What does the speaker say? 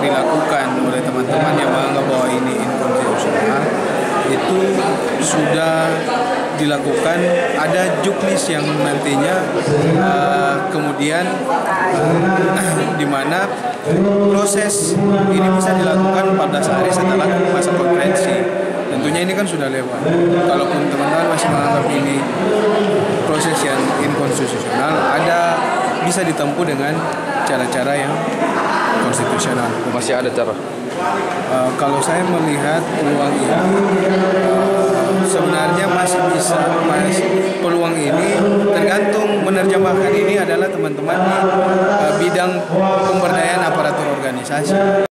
dilakukan oleh teman-teman yang menganggap bahwa ini inkonstitusional itu sudah dilakukan. Ada juknis yang nantinya uh, kemudian uh, di mana proses ini bisa dilakukan 14 hari setelah masa konferensi. Tentunya ini kan sudah lewat. Kalaupun teman-teman masih menganggap ini proses yang inkonstitusional ada bisa ditempuh dengan cara-cara yang konstitusional Masih ada cara. Uh, kalau saya melihat peluang ini uh, sebenarnya masih bisa masih peluang ini tergantung menerjemahkan ini adalah teman-teman di uh, bidang pemberdayaan aparatur organisasi